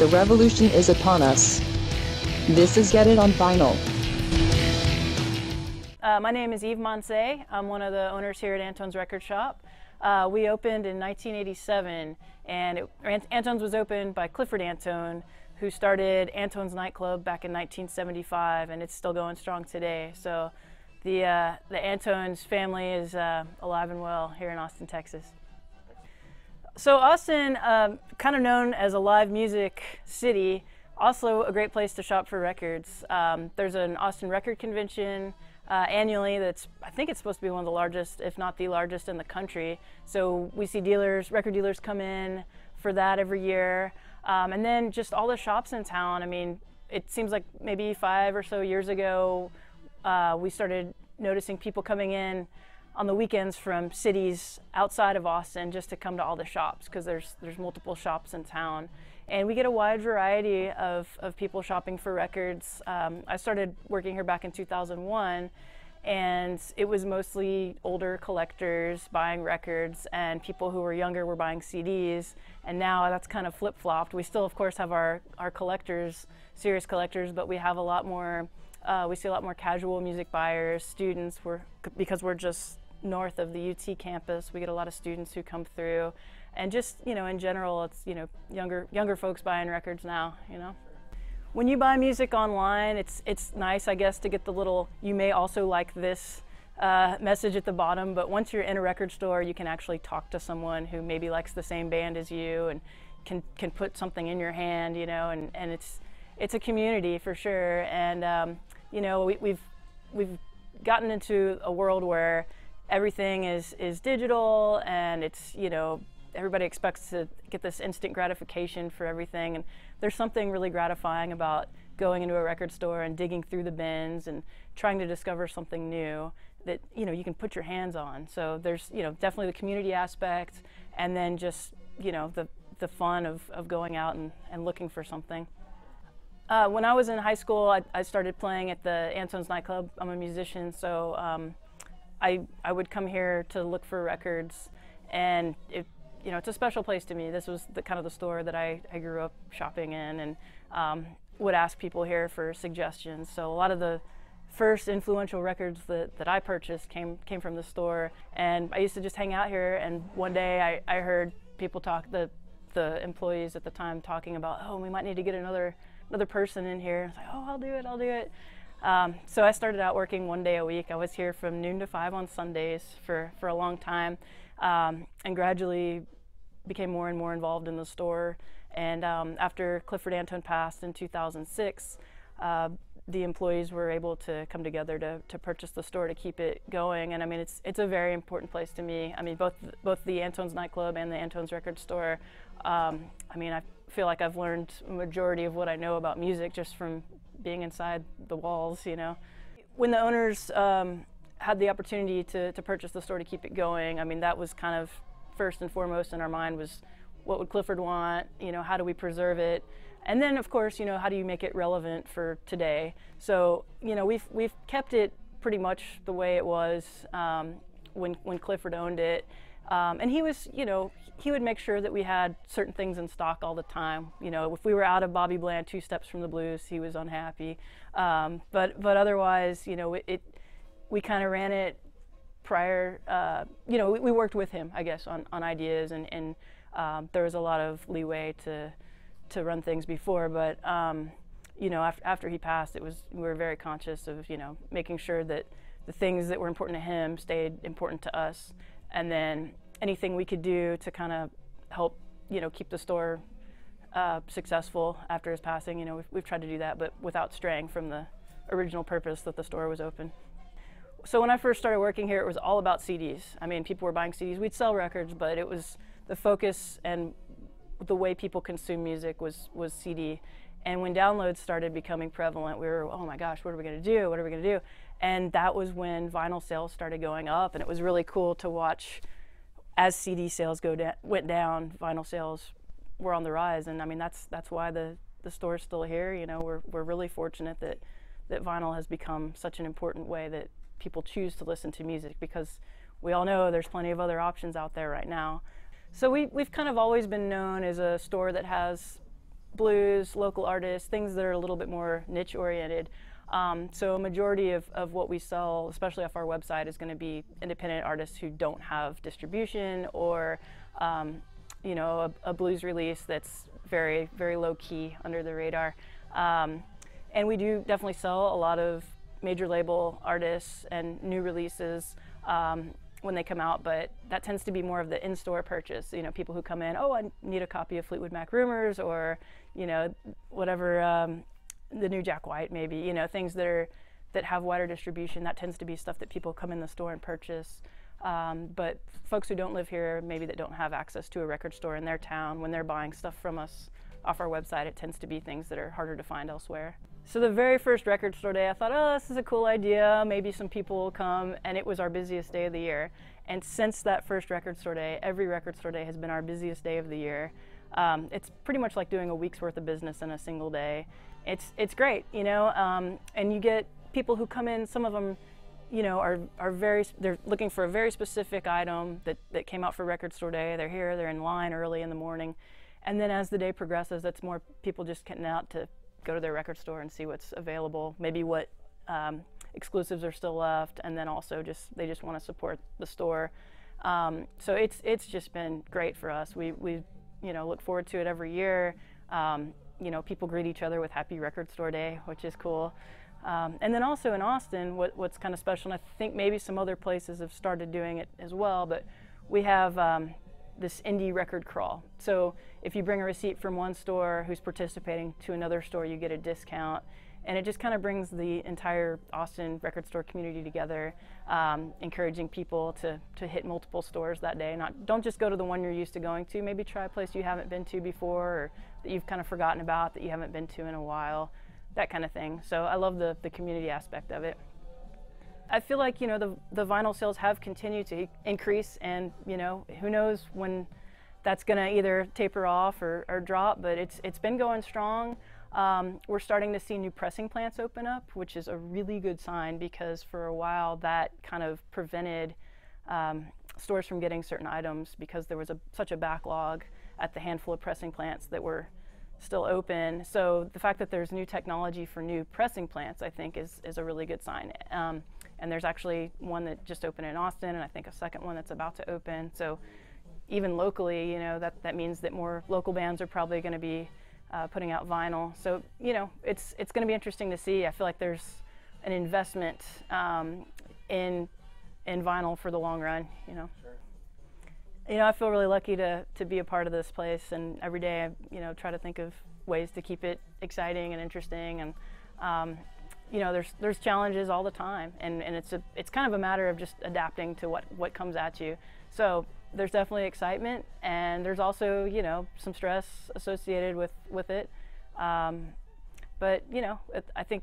The revolution is upon us. This is Get It on Vinyl. Uh, my name is Eve Monsees. I'm one of the owners here at Antone's Record Shop. Uh, we opened in 1987, and it, Antone's was opened by Clifford Antone, who started Antone's Nightclub back in 1975, and it's still going strong today. So the, uh, the Antone's family is uh, alive and well here in Austin, Texas. So Austin, um, kind of known as a live music city, also a great place to shop for records. Um, there's an Austin Record Convention uh, annually that's, I think it's supposed to be one of the largest, if not the largest in the country. So we see dealers, record dealers come in for that every year. Um, and then just all the shops in town. I mean, it seems like maybe five or so years ago, uh, we started noticing people coming in on the weekends from cities outside of Austin just to come to all the shops because there's there's multiple shops in town, and we get a wide variety of, of people shopping for records. Um, I started working here back in 2001, and it was mostly older collectors buying records, and people who were younger were buying CDs. And now that's kind of flip flopped. We still, of course, have our our collectors, serious collectors, but we have a lot more. Uh, we see a lot more casual music buyers, students. We're because we're just north of the UT campus. We get a lot of students who come through, and just you know, in general, it's you know, younger younger folks buying records now. You know, when you buy music online, it's it's nice, I guess, to get the little "you may also like this" uh, message at the bottom. But once you're in a record store, you can actually talk to someone who maybe likes the same band as you and can can put something in your hand. You know, and and it's it's a community for sure. And um, you know, we, we've we've gotten into a world where everything is is digital and it's you know everybody expects to get this instant gratification for everything. And there's something really gratifying about going into a record store and digging through the bins and trying to discover something new that you know you can put your hands on. So there's you know definitely the community aspect and then just you know the the fun of, of going out and, and looking for something uh, when I was in high school, I, I, started playing at the Antone's nightclub. I'm a musician, so um, I, I would come here to look for records, and it, you know, it's a special place to me. This was the kind of the store that I, I grew up shopping in, and um, would ask people here for suggestions. So a lot of the first influential records that, that I purchased came came from the store, and I used to just hang out here. And one day I, I heard people talk the the employees at the time talking about, oh, we might need to get another another person in here. I was like, oh, I'll do it, I'll do it. Um, so I started out working one day a week. I was here from noon to five on Sundays for, for a long time um, and gradually became more and more involved in the store. And um, after Clifford Antone passed in 2006, uh, the employees were able to come together to, to purchase the store to keep it going. And I mean, it's, it's a very important place to me. I mean, both, both the Antone's nightclub and the Antone's record store. Um, I mean, I feel like I've learned a majority of what I know about music just from being inside the walls, you know. When the owners um, had the opportunity to, to purchase the store to keep it going, I mean, that was kind of first and foremost in our mind was what would Clifford want, you know, how do we preserve it? And then, of course, you know, how do you make it relevant for today? So, you know, we've, we've kept it pretty much the way it was um, when, when Clifford owned it. Um, and he was, you know, he would make sure that we had certain things in stock all the time. You know, if we were out of Bobby Bland, two steps from the blues, he was unhappy. Um, but but otherwise, you know, it, it we kind of ran it prior. Uh, you know, we, we, worked with him, I guess, on, on ideas, and and um, there was a lot of leeway to to run things before. But um, you know, after, after he passed, it was we were very conscious of you know making sure that the things that were important to him stayed important to us and then anything we could do to kind of help, you know, keep the store uh, successful after his passing. You know, we've, we've tried to do that, but without straying from the original purpose that the store was open. So when I first started working here, it was all about CDs. I mean, people were buying CDs. We'd sell records, but it was the focus and the way people consume music was was CD. And when downloads started becoming prevalent, we were, oh my gosh, what are we going to do? What are we going to do? And that was when vinyl sales started going up, and it was really cool to watch as CD sales go da- went down, vinyl sales were on the rise, and I mean that's that's why the the store's still here. You know, we're we're really fortunate that that vinyl has become such an important way that people choose to listen to music because we all know there's plenty of other options out there right now. So we we've kind of always been known as a store that has blues, local artists, things that are a little bit more niche oriented. Um, so a majority of, of what we sell, especially off our website, is going to be independent artists who don't have distribution or, um, you know, a, a, blues release that's very, very low key under the radar. Um, and we do definitely sell a lot of major label artists and new releases um, when they come out, but that tends to be more of the in-store purchase. You know, people who come in, oh, I need a copy of Fleetwood Mac Rumours or, you know, whatever um, the new Jack White maybe. You know, things that are that have wider distribution. That tends to be stuff that people come in the store and purchase. Um, but folks who don't live here, maybe that don't have access to a record store in their town, when they're buying stuff from us off our website, it tends to be things that are harder to find elsewhere. So the very first record store day, I thought, oh, this is a cool idea. Maybe some people will come, and it was our busiest day of the year. And since that first record store day, every record store day has been our busiest day of the year. Um, it's pretty much like doing a week's worth of business in a single day. It's it's great, you know, um, and you get people who come in. Some of them, you know, are are very they're looking for a very specific item that that came out for record store day. They're here, they're in line early in the morning, and then as the day progresses, it's more people just getting out to go to their record store and see what's available, maybe what um, exclusives are still left, and then also just they just want to support the store. Um, so it's it's just been great for us. We we you know look forward to it every year. Um, you know, people greet each other with Happy Record Store Day, which is cool. Um, and then also in Austin, what, what's kind of special, and I think maybe some other places have started doing it as well, but we have um, this indie record crawl. So if you bring a receipt from one store who's participating to another store, you get a discount. And it just kind of brings the entire Austin record store community together, um, encouraging people to, to hit multiple stores that day. Not don't just go to the one you're used to going to. Maybe try a place you haven't been to before, or that you've kind of forgotten about that you haven't been to in a while, that kind of thing. So I love the the community aspect of it. I feel like you know the the vinyl sales have continued to increase, and you know who knows when that's going to either taper off or, or, drop, but it's it's been going strong. Um, we're starting to see new pressing plants open up, which is a really good sign because for a while that kind of prevented um, stores from getting certain items because there was a, such a backlog at the handful of pressing plants that were still open. So the fact that there's new technology for new pressing plants, I think, is, is a really good sign. Um, and there's actually one that just opened in Austin, and I think a second one that's about to open. So even locally, you know, that, that means that more local bands are probably going to be uh, putting out vinyl. So, you know, it's, it's going to be interesting to see. I feel like there's an investment um, in, in vinyl for the long run, you know. Sure. You know, I feel really lucky to, to be a part of this place, and every day I, you know, try to think of ways to keep it exciting and interesting. And um, you know, there's there's challenges all the time, and, and it's a it's kind of a matter of just adapting to what what comes at you. So there's definitely excitement, and there's also you know some stress associated with with it. Um, but you know, it, I think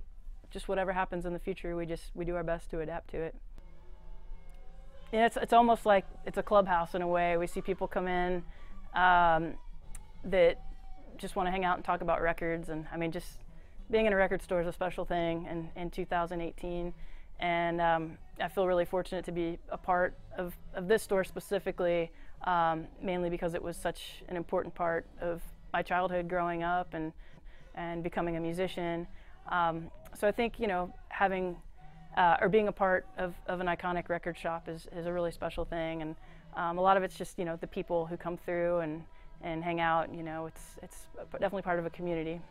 just whatever happens in the future, we just we do our best to adapt to it. And it's it's almost like it's a clubhouse in a way. We see people come in um, that just want to hang out and talk about records, and I mean just being in a record store is a special thing in, in 2018. And um, I feel really fortunate to be a part of, of this store specifically, um, mainly because it was such an important part of my childhood growing up and, and becoming a musician. Um, so I think, you know, having uh, or being a part of, of an iconic record shop is, is a really special thing. And um, a lot of it's just, you know, the people who come through and, and hang out, you know, it's, it's definitely part of a community.